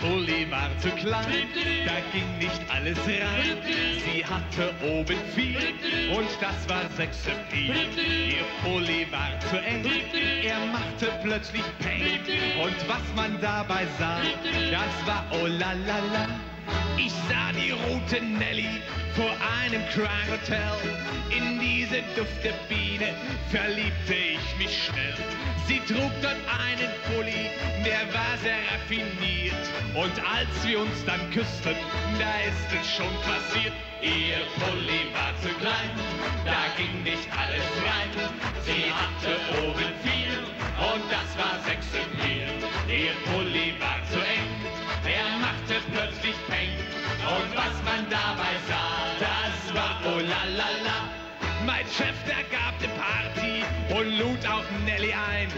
Pulli war zu klein, da ging nicht alles rein. Sie hatte oben viel und das war sechse viel. Ihr Pulli war zu eng, er machte plötzlich Peng. Und was man dabei sah, das war oh la la la. Ich sah die rote Nelly vor einem Crown Hotel. In diese dufte Biene verliebte ich mich schnell. Sie trug dort einen Pulli, der war sehr raffiniert. Und als wir uns dann küssten, da ist es schon passiert. Ihr Pulli war zu klein, da ging nicht alles rein. Sie hatte oben viel und das war sechs im Mehl. Ihr Pulli war dabei sah, das war oh la la la. Mein Chef, der gab ne Party und lud auch Nelly ein.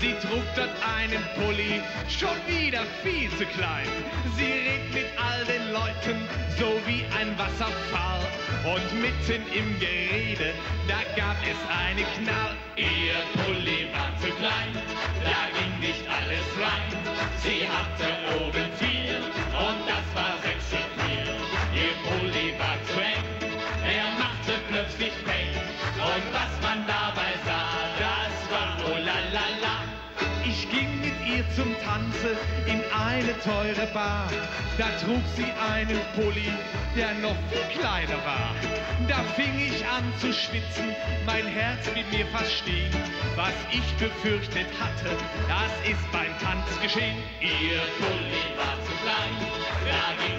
Sie trug dort einen Pulli, schon wieder viel zu klein. Sie redet mit all den Leuten, so wie ein Wasserfall. Und mitten im Gerede, da gab es eine Knall. Ihr Pulli war zu klein, plötzlich Peng. Und was man dabei sah, das war oh la la la. Ich ging mit ihr zum Tanze in eine teure Bar. Da trug sie einen Pulli, der noch viel kleiner war. Da fing ich an zu schwitzen, mein Herz blieb mir fast stehen. Was ich befürchtet hatte, das ist beim Tanz geschehen. Ihr Pulli war zu klein, da ging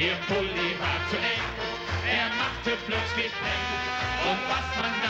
Ihr Pulli war zu eng, er machte plötzlich Peng und was man sah.